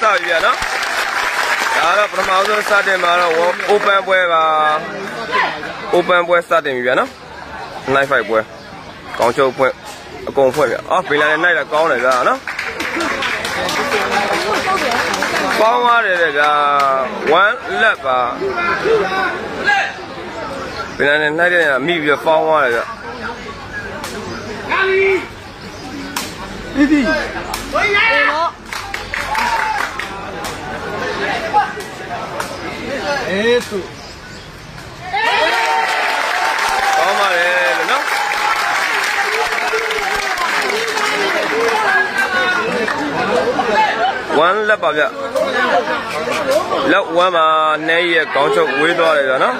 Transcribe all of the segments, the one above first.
စပြီဗျာနော်ဒါတော့ပထမဆုံးစတင်မှာတော့ open ပွဲပါ open ပွဲစတင်ပြီဗျာနော် night fight ပွဲကောင်းချုပ်ပွဲအကုန်ဖွဲ့ဗျာအော်ဘီလာနဲ့ night လာကောင်းတယ်ဗျာနော်ပေါင်းရတယ်တဲ့ဗျာ1 lap ပါဘီလာနဲ့ night တဲ့မိပြီးတော့ပေါင်းရတယ်ဗျာ Eh tu. ကောင်းပါတယ်လို့နော်ဝမ်လက်ပါဗျလက်ဝမ်မှာနှဲရဲ့ကောင်းချုပ်ဝေးသွားတယ်ဗျာနော်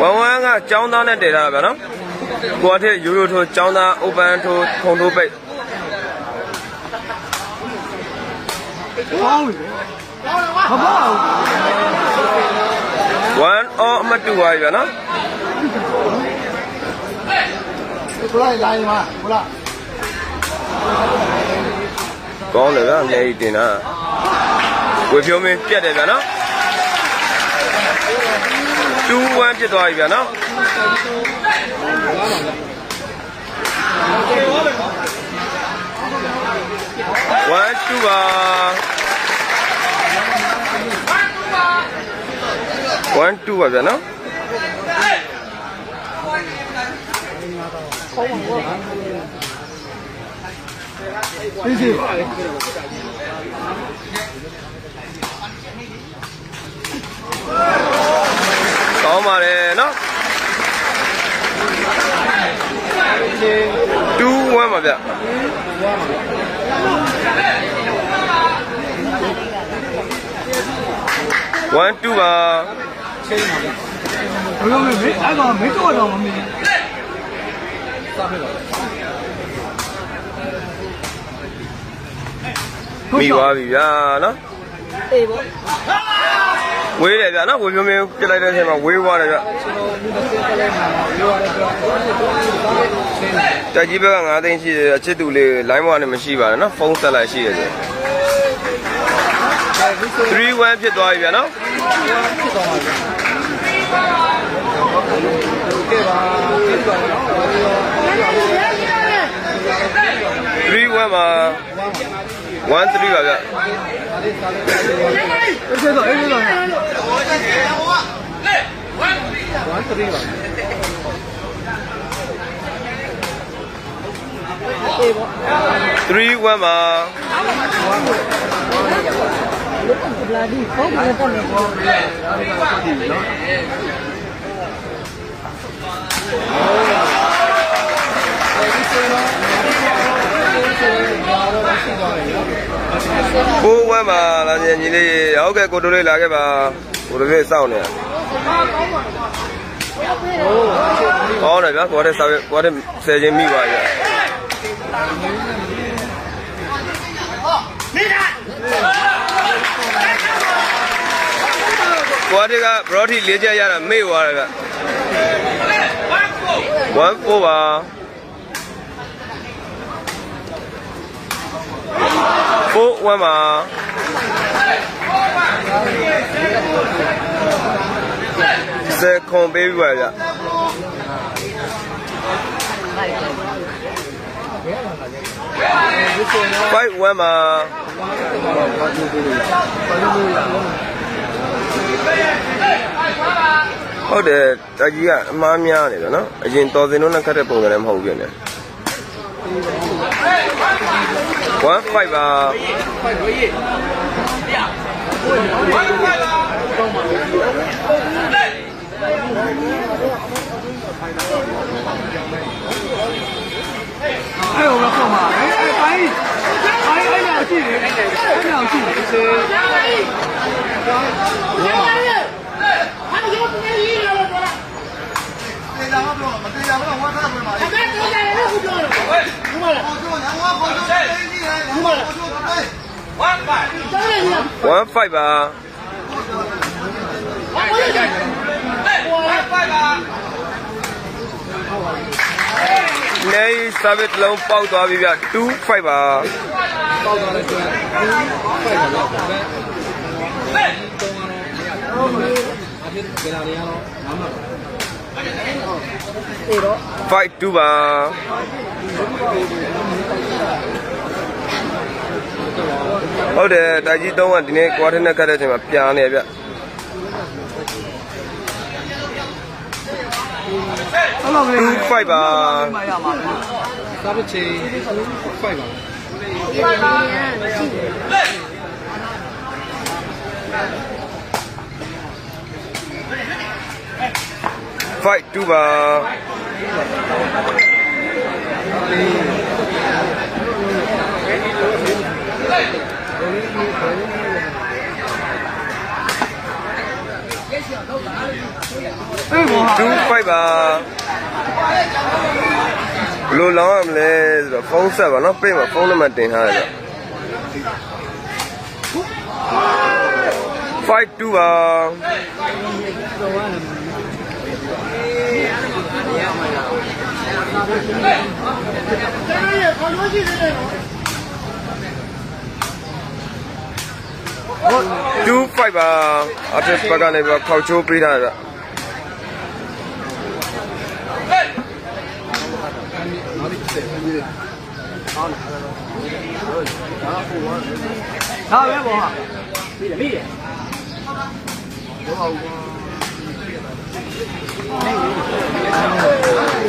ဝမ်ဝမ်ကចောင်းသားနဲ့တည်ထားတာဗျာနော်ကိုအထက်ရိုးရိုးထိုးចောင်းသား open ထိုးခုံထိုးပိတ် Bao. Ba ba. 1 or အမှတ်2ပါပြီဗျာနော် Ko lai lai ma. Ko la. ကောင်းတယ်ဗျာနှဲကြီးတင်တာဝေဖြိုးမင်းပြတ်တယ်ဗျာနော်2 1ဖြစ်သွားပြီဗျာနော် one two ပါ one two ပါဗျာနော် Đi gì? ကောင်းပါတယ်နော်2 1ပါဗျ1 2ပါ ဘယ်လိုလဲမေးအဲ့ကောင်မေးတော့တော့မမေးမိသွားပြီဗျာနော်အေးပေါ့ဝေးတယ်ဗျာနော်ဝေဖြိုးမင်းပြစ်လိုက်တဲ့အချိန်မှာဝေးသွားတယ်ဗျတက်ကြီးဘက်က9သိန်းရှိတယ်အချစ်သူလေး line ဘွားနဲ့မရှိပါနဲ့နော်ဖုန်းဆက်လိုက်ရှိတယ်ဆို3 1ဖြစ်သွားပြီဗျာနော် 3 1မှာ1 3ပါဗျအဲ့ဒါတော့အဲ့ဒါတော့အေးပေါ့3 1မှာ ဘလာဒီဟုတ်တယ်ပေါ့လေကိုဝမ်းပါလာကြညီလေးဟုတ်ကဲ့ကိုတိုးလေးလာခဲ့ပါကိုတိုးလေးစောင့်နေဟောတယ်ဗျာကိုတဲ့စားကိုတဲ့ဆယ်ချင်းမိပါရဲ့ ကိုတဲ့ကဘရော့ထီလေးချက်ရတာမေ့သွားတယ်ဗျ1 4ပါကိုဝမ်းပါစက်ခွန်ပေးပြီးပါဗျဖိုက်ဝမ်းပါ ဟုတ်တယ်တကြီးကအမားများနေတယ်နော်အရင်တော်စင်တို့နဲ့ခတ်တဲ့ပုံစံလည်းမဟုတ်ဘူးပြန်တယ်1 5ပါအဲ့ဟိုကပေါ့မှာအဲ့အဲ့ပိုင်းပိုင်းအဲ့လောက်ရှိတယ်အဲ့လောက်ရှိတယ် 1 5ပါနေစာဗစ်လုံးပေါက်သွားပြီဗျ2 5ပါ ပေါက်သွားတဲ့အတွက်ဖိုက်တော့ဒါပေမဲ့တုံးကတော့အဖြစ်ကြလာနေရတော့မမအေးတော့ fight 2ပါဟုတ်တယ်တိုက်ကြီး3ကဒီနေ့ကွာထင်းနဲ့ခတ်တဲ့အချိန်မှာပြာနေဗျအဲ့လိုပဲ2 fight ပါမရမှာသာပချေဖိုက်ပါ fight 2ပါ2 fight ပါ ဘယ်လိုလောင်းရမလဲဆိုတော့ဖုန်းဆက်ပါနော်ပြေးမှာဖုန်းနံပါတ်တင်ထားတယ်ဗျ fight 2ပါ2 fight ပါ artist ဘက်ကနေပြီးတော့ခေါက်ချိုးပေးထားတ ယ်ဗျဒါပဲပေါ့ဟာ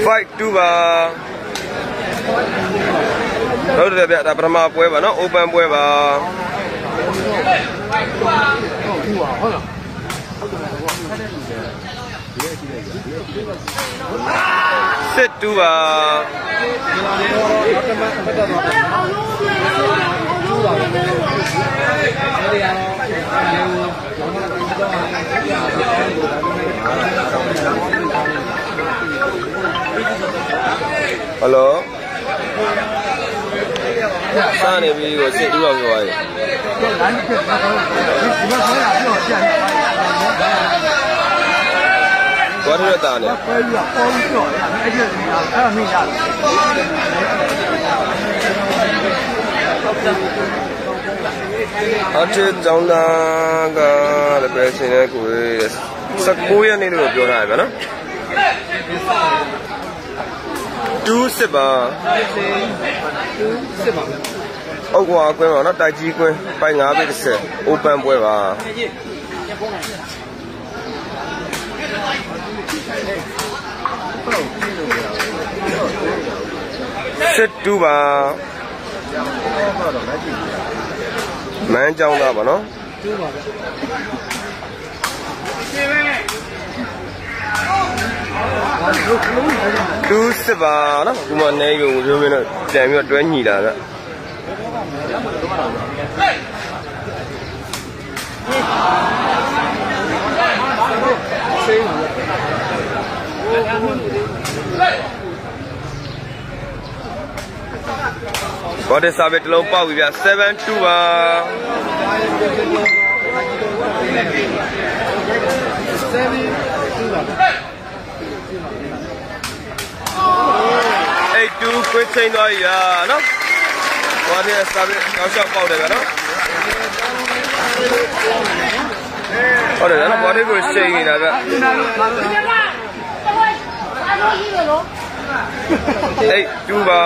fight 2ပါဟုတ်တယ်ဗျဒါပထမပွဲပါနော် open ပွဲပါစစ်2ပါတော့တမတ်ဖက်တော့တော့ကျူးပါဘူးအဲ့ဒီကတော့လေ လောမလာပြီးတော့ဟယ်လိုစနေပြီကိုစစ်2ရောက်ပြောရည်လမ်းဖြစ်တာတော့ဒီမှာဆွဲတာပြောပြန် တယ်ကွာထရတာနဲ့ပွဲကြီးကပေါ်ပြီးတော့အဲ့ဒီအဲ့ဒါမင်းရတယ်အချစ်ကြောင်းသားကလည်းပဲဆင်းရဲကို19ရက်နေ့လို့ပြောထားတယ်ဗျာနော်2စစ်ပါစစ်ပါအုတ်ကွာကွင်းပါနော်တိုက်ကြီးကွင်းပိုင်9ပိ30 open ပွဲပါ စစ်တူပါမန်းကြောင်းသားပါနော်ကျူးပါဗျတူးစစ်ပါနော်ခုမှနေရုံရိုးမင်းတော့ပြန်ပြီးတော့တွဲညီလာဗျ ဘော်ဒစ်စာပဲတစ်လုံးပေါက်ပြီဗျ72ပါ82ခွေးချိန်သွားပြီဗျာနော်ဘော်ဒစ်စာပဲတောက်လျှောက်ပေါက်တယ်ဗျာနော်ဟုတ်တယ်နော်ဘော်ဒစ်ကိုချိန်နေတာဗျ 82ပါ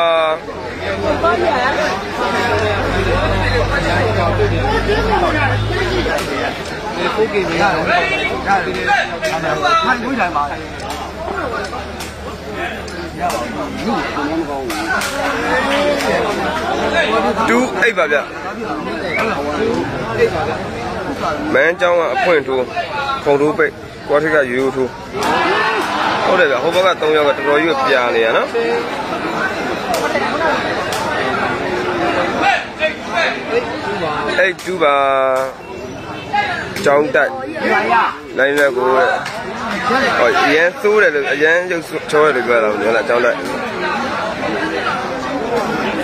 ဒီပိုကေနေရတယ်ရတယ်ထိုင်ဝိုင်းတိုင်းပါ2အိတ်ပါဗျမန်းเจ้าကအဖွင့်ထိုးခုံထိုးပိတ်ကွာထက်ကရိုးရိုးထိုး ဟုတ်တယ်ဗျဟိုဘက်က3ယောက်ကတော်တော်ကြီးပြာနေရနော်အိတ်2ပါကြောင်းတက်လိုင်းလက်ကိုတဲ့ဟောအရန်သိုးတယ်လို့အရန်ရုပ်ချောတယ်လို့ပြောတာဟုတ်လားကြောင်းတက်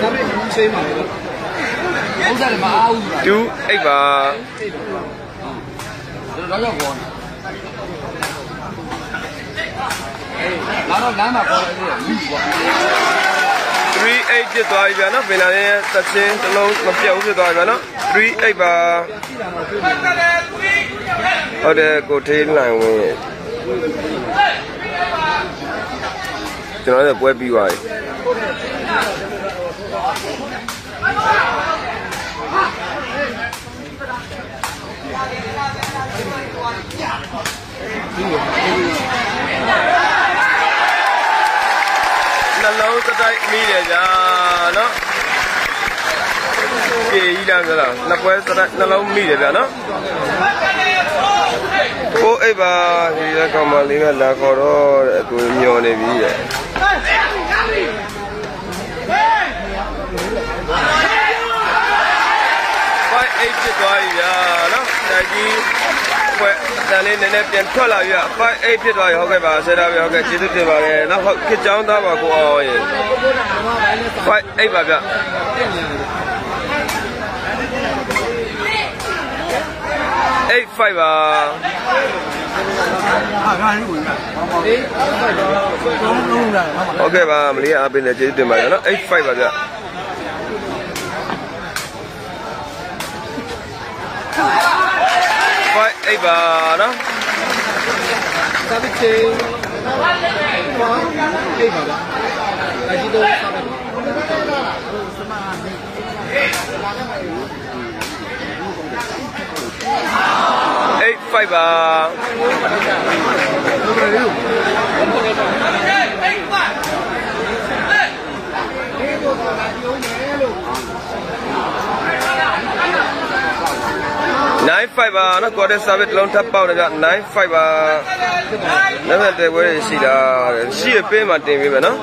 ဒါပေမဲ့ရှင်းပါလေဟုတ်တယ်မအားဘူး2အိတ်ပါတော့ရောက်ပေါ် လာတော့လမ်းမှာပေါ်တယ်ပြီးပြီပေါ့38ဖြစ်သွားပြီဗျာနော်ပင်လာရဲ့သက်ချင်းတစ်လုံးမပြတ်ဘူးဖြစ်သွားပြီဗျာနော်38ပါဟုတ်တယ်ကိုထေးနိုင်ဝင်ကျွန်တော်လည်းပွဲပြီးသွားပြီနှလုံး သတိုက်မိတယ်ဗျာနော်ပြေကြီးလားဆိုတော့နှစ်ပွဲသတိုက်နှလုံးမိတယ်ဗျာနော်ကိုအိပ်ပါဒီကကောင်မလေးကလာခေါ်တော့တဲ့အကိုမျောနေပြီတဲ့ဖိုက်အိတ်ဖြစ်သွားပြီဗျာနော် တိုက်ကြီးဘွဲအတန်လေးနည်းနည်းပြန်ထွက်လာပြီဗျာဖိုက်အိတ်ဖြစ်သွားပြီဟုတ်ကဲ့ပါဆရာဗျာဟုတ်ကဲ့ကျေးဇူးတင်ပါတယ်နောက်ဟုတ်ခစ်ချောင်းသားပါကိုအောင်ရေဖိုက်အိတ်ပါဗျာအိတ်ဖိုက်ပါဟုတ်ကဲ့ပါမလေးအားပေးနေကျေးဇူးတင်ပါတယ်နော်85ပါဗျ58 ပါနော်စာပစ်ချင်းပါအိတ်ပါဗျာအကြီးတော့စာပစ် 85ပါ 95ပါနော်ကော်တဲ့စာပစ်တစ်လုံးထပ်ပေါက်တယ်ဗျ95ပါလက်မဲ့တဲပွဲတွေရှိတာတဲ့ရှိရပေးမှတင်ပေးမယ်နော်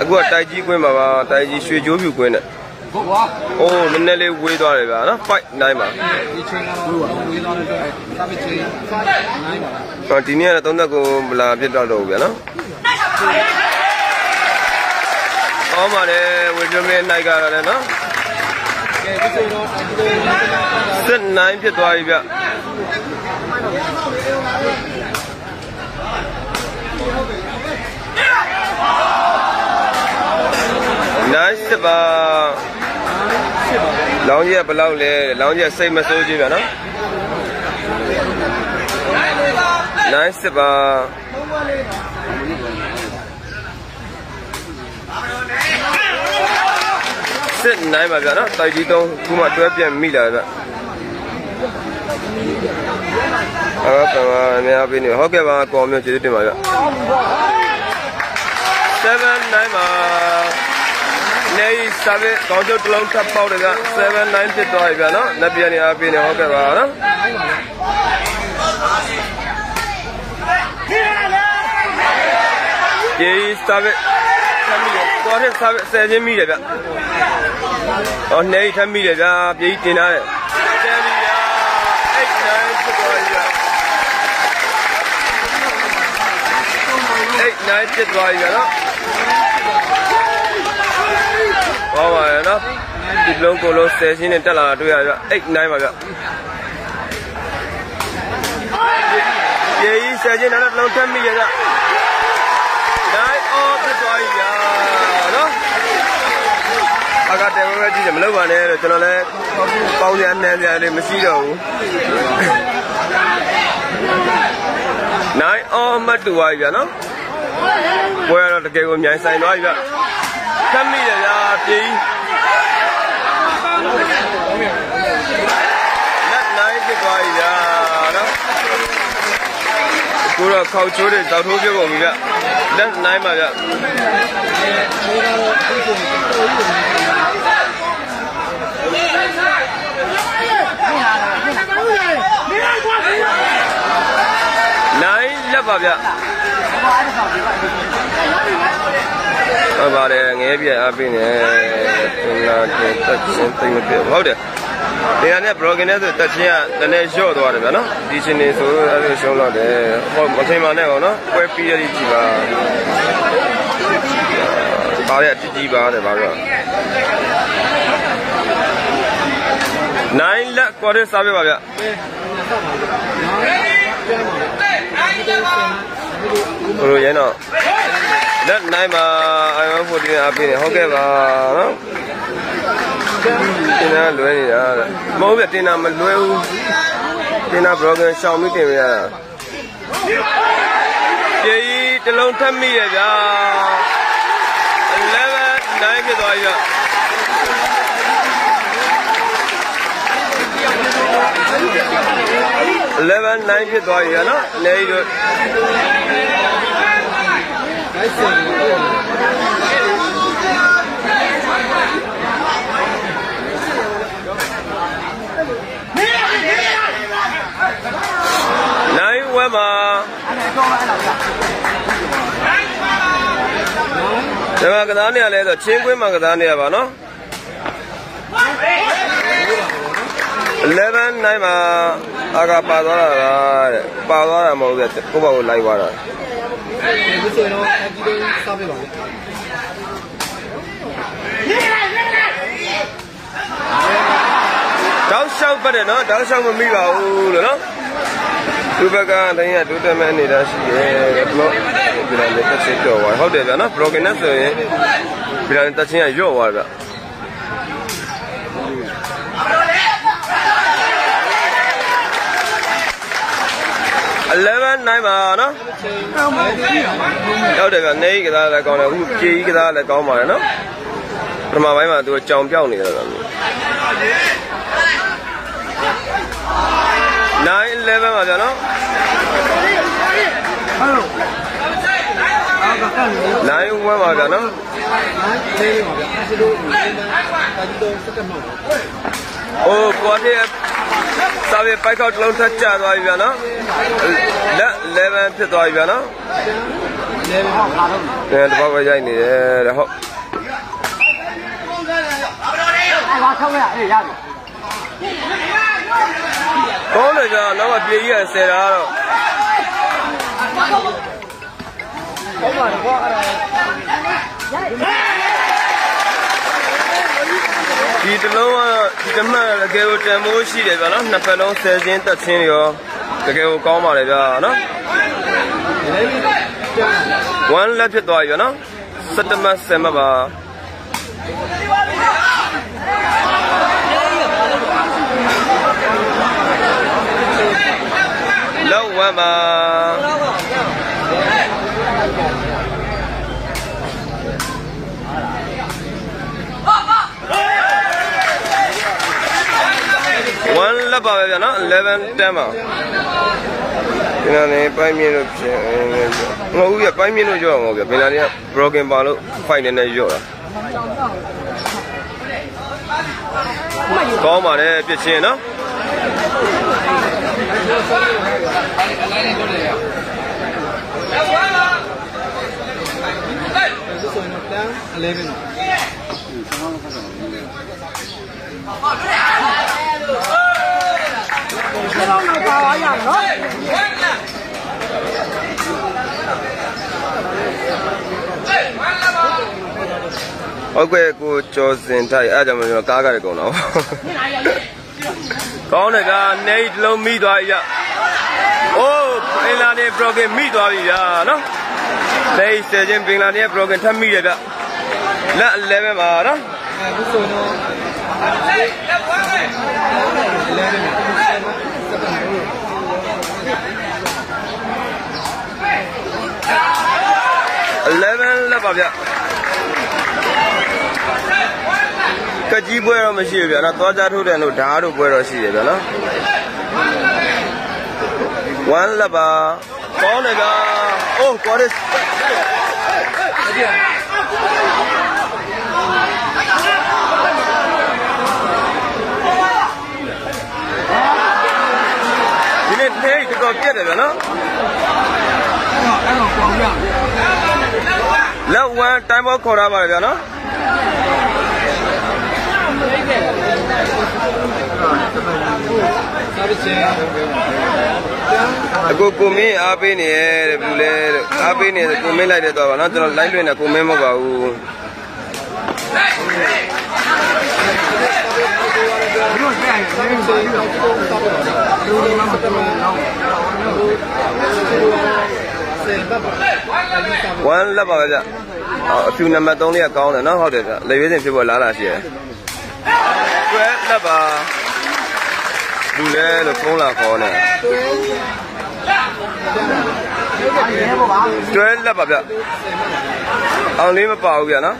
အခုကတိုက်ကြီးကွင်းပါပါတိုက်ကြီးရွှေကြိုးပြူကွင်းနဲ့ဟုတ်ကွာအိုးနည်းနည်းလေးဝေးသွားတယ်ဗျာနော်5 9ပါဒီချင်းကတော့ဝေးသွားတဲ့အတွက်စာပစ်ချင်းနိုင်ပါလားဟောဒီနေ့ကတော့သုံးသက်ကိုမလာဖြစ်တော့တော့ဘူးဗျာနော်ဟောပါတယ်ဝေဒမင်းနိုင်ကြရတယ်နော်ကဲဒီဆိုတော့အကြီးတော့ စစ်နိုင်ဖြစ်သွားပြီဗျနိုင်စစ်ပါလောင်းကြီးကဘယ်လောက်လဲလောင်းကြီးကစိတ်မဆိုးကြီးဗျာနော်နိုင်စစ်ပါ စစ်နိုင်ပါဗျာနော်တိုက်ကြီးတုံးခုမှတွဲပြန်မိလာဗျဟုတ်ကဲ့ပါအများပေးနေဟုတ်ကဲ့ပါကော်မျိုးကျေးဇူးတင်ပါဗျ7 9ပါနေစာပဲကောင်းကျုပ်တစ်လုံးထပ်ပေါက်တယ်က7 9ဖြစ်သွားပြီဗျာနော်လက်ပြန်နေအားပေးနေဟုတ်ကဲ့ပါနော်ကျေးစာပဲ ထမ်းမိတယ်တော်တဲ့စာပဲဆယ်ချင်းမိတယ်ဗျဟောနေထမ်းမိတယ်ဗျာပြေးတင်ထားတယ်ဆယ်ပြီဗျာ8 9ဖြစ်သွားပြီဗျာ8 9ဖြစ်သွားပြီဗျာနော်ဟောပါရနော်ဒီလုံးကိုလုံးဆယ်ချင်းနဲ့တက်လာတာတွေ့ရဗျ8 9ပါဗျပြေးဆယ်ချင်းနောက်တစ်လုံးထမ်းမိရဗျနိုင်အော်ဖြစ်သွားပြီဗျာနော် အကတဲဝဲကြည့်တယ်မလုပ်ပါနဲ့လို့ကျွန်တော်လည်းပေါင်းရနှမ်းကြလေးမရှိတော့ဘူးနိုင်အော်မတ်တူပါပြီဗျာနော်ပွဲတော့တကယ်ကိုမြိုင်ဆိုင်သွားပြီဗျထမ်းမိတယ်ဗျာပြေးလက်နိုင်ဖြစ်သွားပြီဗျာနော်ကိုတော့ခောက်ချိုးတွေတောက်ထိုးပြကုန်ပြီဗျလက်နိုင်ပါဗျမေးတော့ဒီဆိုရင်တော်ကြီး နိုင်လက်ပါဗျဟုတ်ပါတယ်ငဲပြအပင်းနဲ့သင်္လာတဲ့တက်ချင်းသိမပြဟုတ်တယ်ဒီကနေ့ broken နဲ့ဆိုတက်ချင်းကနည်းနည်းလျော့သွားတယ်ဗျာနော်ဒီချင်းနေဆိုအဲ့လိုရှုံးတော့တယ်ဟောမထိန်ပါနဲ့ဟောနော်ပွဲပြီးရည်ကြည့်ပါ ပါရအတီးကြီးပါတယ်ဗျာတော့နိုင်လက်ကော်ရစားပြပါဗျဘိုလိုရဲတော့လက်နိုင်မှာ iPhone 14အပေးနေဟုတ်ကဲ့ပါနော်တင်တာလွဲနေတာတဲ့မဟုတ်ပြတင်တာမလွဲဘူးတင်တာ broken ရှောင်ပြီးတင်ရတာကြေးကြီးတစ်လုံးထပ်မိရဗျာ11 9 ဖြစ်သွားပြီဗျ11 9ဖြစ်သွားပြီဗျာနော်နေတို့ ဒီမှာကစားနေရလဲဆိုချင်းကွင်းမှာကစားနေရပါနော်11နိုင်မှာအာကပါသွားတာလားတဲ့ပါသွားတာမဟုတ်ဘူးကိုယ့်ဘာကိုလိုက်သွားတာဒီဆိုရင်တော့အကြီးလေးစားပေးပါမယ်တောက်လျှောက်ပတ်တယ်နော်တောက်လျှောက်မမိပါဘူးလို့နော်သူဘက်ကတိုင်းရတိုးတက်မဲ့နေတာရှိရဲ့ဘလော့ ဒီလိုနဲ့တက်ချင်းကြော်သွားဟုတ်တယ်ဗျာနော် broken နဲ့ဆိုရင်ဒီလိုတက်ချင်းကရော့သွားဗျ11 9ပါနော်ဟုတ်တယ်ဗျနေကစားလည်းကောင်းတယ်အခုကြေးကစားလည်းကောင်းပါတယ်နော်ပထမပိုင်းမှာသူကကြောင်ပြောက်နေတယ်ဗျ9 11ပါဗျာနော် 9ဝဲပါဗျာနော်လေးပါဗျာအဲဒီလိုဒီမှာတာကြီးတော့စက်တက်မှာပါဟိုကွာတဲ့စာပေပိုက်ကောက်တစ်လုံးထပ်ကျသွားပြီဗျာနော်လက်11ဖြစ်သွားပြီဗျာနော်လေးပါခါတော့အဲတပတ်ပဲရိုက်နေတယ်တဲ့ဟုတ်အဲပါဆောက်ရအေးရတယ်ကောင်းတယ်ဗျာနောက်ကပြေကြီးရဆယ်တာကတော့ ဟုတ်ပါတယ်ကွာအဲ့ဒါဒီတစ်လုံးကတော့ဒီတစ်မှတ်တကယ်ကိုတန်မိုးရှိတယ်ဗျာနော်နှစ်ဖက်လုံးဆယ်ချင်းတက်ချင်းရောတကယ်ကိုကောင်းပါတယ်ဗျာနော်လေးပြန်1လက်ဖြစ်သွားပြီဗျာနော်17မှတ်10မှတ်ပါလောက်ဝမ်းပါ 1လက်ပါပဲဗျာနော်11 10ပါဒီနေ့နေပိုင်းမြင့်လို့ဖြစ်ငါဦးရပိုင်းမြင့်လို့ကြောက်အောင်ဗျာဘယ်လာတွေက broken ပါလို့ fight နေနေကြော့တာကောင်းပါတယ်ပြစ်ချင်းနော်ဒီဆိုရင်တော့ပြန်11ပါ ကျွ န်တော်တို့ပါရနော်ဟုတ်ကဲ့ကိုကျော်စင်ထိုက်အဲ့ဒါကြောင့်ကျွန်တော်ကားကားရကုန်တော့ကောင်းတယ်ဗျာနေတစ်လုံးမိသွားပြီဗျအိုးဘင်လာနေ broken မိသွားပြီဗျာနော်နေဆယ်ချင်းဘင်လာနေ broken ထပ်မိတယ်ဗျလက်11ပါနော်အဲဒီဆိုရင်တော့လေးပါစက်တက် မှာ11လက်ပါဗျကကြီးပွဲတော့မရှိဘူးဗျာနော်သွားကြထိုးတယ်လို့ဓာတ်တို့ပွဲတော့ရှိတယ်ဗျာနော်1လက်ပါကောင်းတယ်ဗျာအိုး what is ဒီနေ့နေတော်တော်ပြက်တယ်ဗျာနော်အဲ့တော့ပေါင်ရ လက်1တိုင်းဘောခေါ်ထားပါတယ်ဗျာနော်စားရချင်ပြန်အခုကိုမင်းအားပေးနေရဲ့တဲ့ဘူးလဲတဲ့အားပေးနေတယ်ကိုမင်းလိုက်တဲ့တော့ပါနော်ကျွန်တော်လိုက်လွင်နေကိုမင်းမဟုတ်ပါဘူးတို့ပြန်နေဆိုရင်တော့စားပေးပါဘူးတို့လည်းမတော်ဘူးနော်စ10ပတ်ပါအဲဒီ စာဝမ်းလက်ပါပဲဗျအော်အဖြူနံပါတ်3လေးကကောင်းတယ်နော်ဟုတ်တယ်ဗျလေရွေးစင်ဖြစ်ပေါ်လာလာရှိတယ်ကျွဲလက်ပါလူလဲလို့ဖုန်းလာခေါ်နေကျွဲလက်ပါဗျအောင်လေးမပါဘူးဗျနော်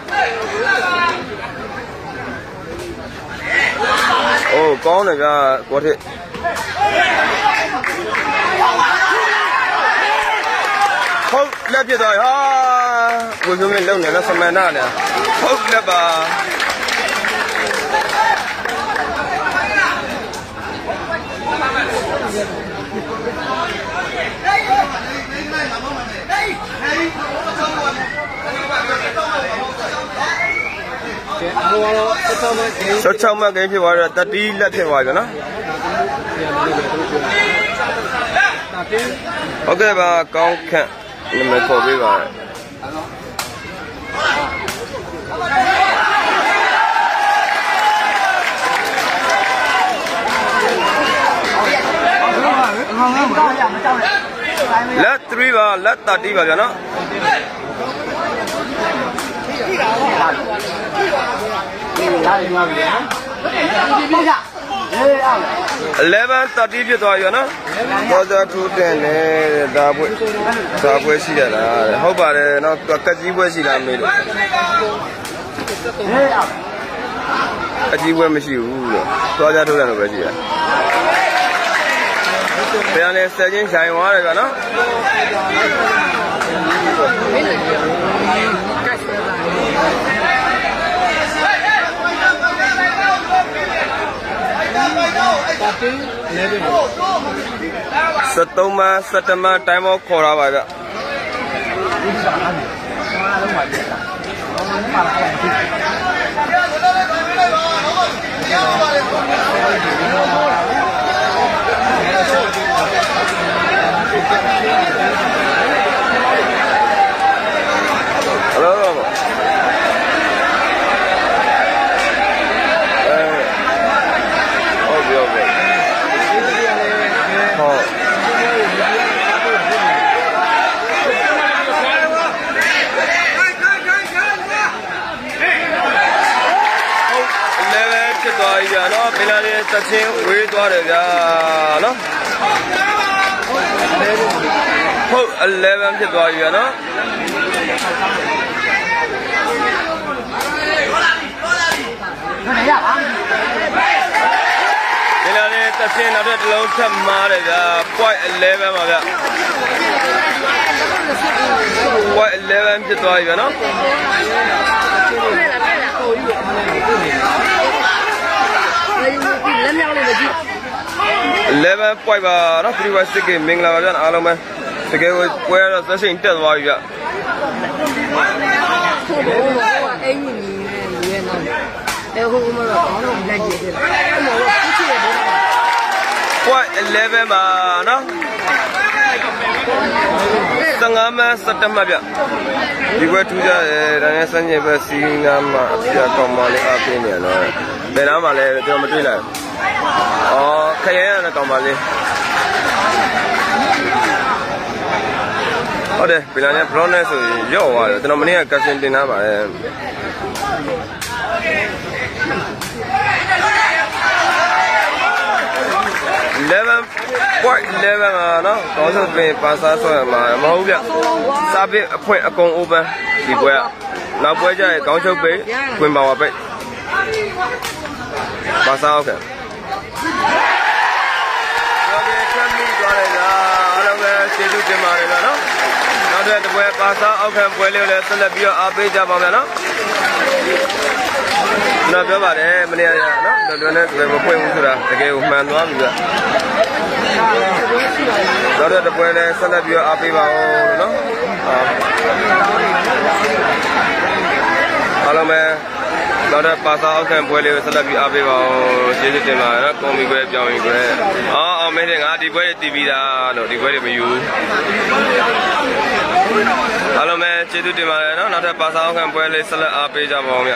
အိုးကောင်းတယ်ဗျကိုထစ်ဟုတ် လက်ပြသွားဟာကိုစုံမင်းလုံနေလားစမန္ဒနဲ့ဟုတ်လက်ပါ66မှတ်ကိန်းဖြစ်သွားတော့တတိလက်ဖြစ်သွားပြီနော်ဟုတ်ကဲ့ပါကောင်းခန့် နမခေါ်ပေးပါလက်3ပါလက်30ပါဗျာနော်11 30ဖြစ်သွားပြီနော်ပေါ်သာထူးတင်တယ်ဒါပွဲဒါပွဲရှိရလားတဲ့ဟုတ်ပါတယ်နော်ကက်ကြီးပွဲရှိလားမေးလို့အကြီးပွဲမရှိဘူးလို့သွားကြထိုးတယ်လို့ပဲရှိရပြန်လဲဆက်ချင်းဆိုင်သွားတယ်ကနော် 73မှ17မှတိုင်းမောခေါ်တာပါဗျဟယ်လိုအဲဟုတ်ပြီဟုတ်ပြီဟုတ်လည်းပဲဖြစ်သွားပြီဗျာနော်ပင်လာလေး တချင်းဝေးသွားတယ်ဗျာနော်ဟုတ်11ဖြစ်သွားပြီဗျာနော်ပင်လာလေးတချင်းနောက်တစ်လုံးထပ်မားတယ်ဗျာ point 11ပါဗျာ point 11ဖြစ်သွားပြီဗျာနော် လက်မြောက်လို့မကြည့်11 point ပါနော်3 by 6ကမင်္ဂလာပါဗျာအားလုံးပဲတကယ်ကိုပွဲတော့သက်ရှင်တက်သွားပြီဗျာထို့ဘောကအင်းကြီးနေရဲနော်အဲဟိုမတော့ဘာလို့လက်ကြည့်တယ်အဲ့တော့ခုချရဲ့ဘောက point 11ပါနော်15မှ17မှတ်ဗျဒီဘက်ထူးကြတယ်ဒါနဲ့စัญญဘက်စီနာမှာအပြတ်ကောင်မလေးအပြင်းနေတော့ဘယ်နားမှာလဲကျွန်တော်မတွေ့လိုက် အော်ခရဲရတဲ့ကောင်မလေးဟုတ်တယ်ပြည်လာနဲ့ brown နဲ့ဆိုရင်ရော့သွားတယ်ကျွန်တော်မနေ့ကကတ်စင်တင်ထားပါတယ်11 point 11မှာနော်ကောင်းစုပင်ပါစာဆွဲမှာမဟုတ်ဗျစာပစ်အဖွင့်အကုန် open ဒီပွဲကနောက်ပွဲကျရင်ကောင်းချုပ်ပိတ်ကွင်ပါဝါပိတ်ပါစာဟုတ်ကဲ့ ဟုတ်ကဲ့ချမ်းမြေသွားတယ်ဗျာအားလုံးပဲကျေးဇူးတင်ပါတယ်ဗျာနော်နောက်ထပ်တစ်ပွဲပါစာအောက်ခံပွဲလေးကိုလည်းဆက်လက်ပြီးတော့အားပေးကြပါမယ်နော်တော့ပြောပါတယ်မနေ့ကနော်လွယ်လွယ်နဲ့လွယ်မပွင့်ဘူးဆိုတာတကယ်ကိုမှန်သွားပြီဗျနောက်တော့တပွဲလဲဆက်လက်ပြီးတော့အားပေးပါဦးလို့နော်အားလုံးပဲ နောက်တော့ပါစာအောက်ခံပွဲလေးကိုဆက်လက်ပြီးအားပေးပါဦးကျေးဇူးတင်ပါတယ်နော်ကွန်မီကွဲပြောင်းရင်ကွဲအော်အောင်မင်းငါဒီပွဲတွေတည်ပြီးသားလို့ဒီပွဲတွေမယူဘူးအားလုံးပဲကျေးဇူးတင်ပါတယ်နော်နောက်ထပ်ပါစာအောက်ခံပွဲလေးဆက်လက်အားပေးကြပါဦးဗျ